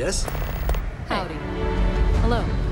Yes? Howdy. Hello.